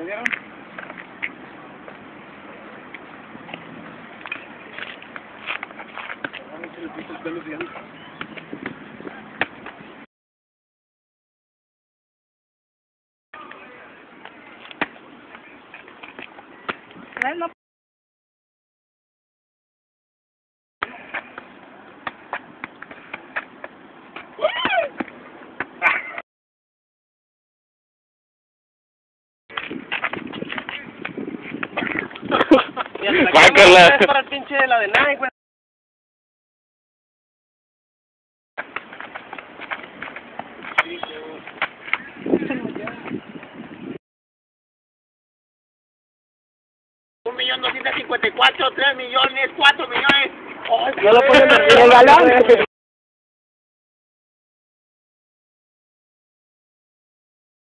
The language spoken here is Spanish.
¿Le dieron? No. Guácala. Es para el pinche de la de Nike, güey. Un millón doscientos cincuenta y cuatro, tres millones, cuatro millones. ¡Ay, No lo güey! en el balón.